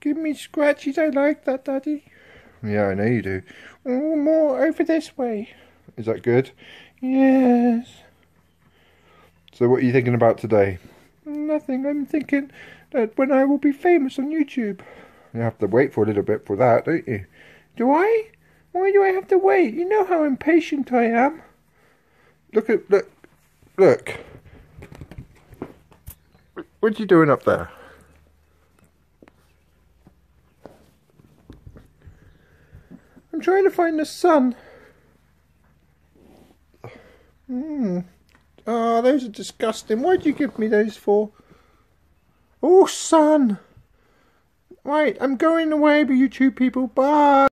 Give me scratchies. I like that, Daddy. Yeah, I know you do. Oh, more over this way. Is that good? Yes. So, what are you thinking about today? Nothing. I'm thinking that when I will be famous on YouTube. You have to wait for a little bit for that, don't you? Do I? Why do I have to wait? You know how impatient I am. Look at look, look. What are you doing up there? I'm trying to find the sun. Hmm. Oh, those are disgusting. Why'd you give me those for? Oh, sun. Right, I'm going away, but you two people. Bye.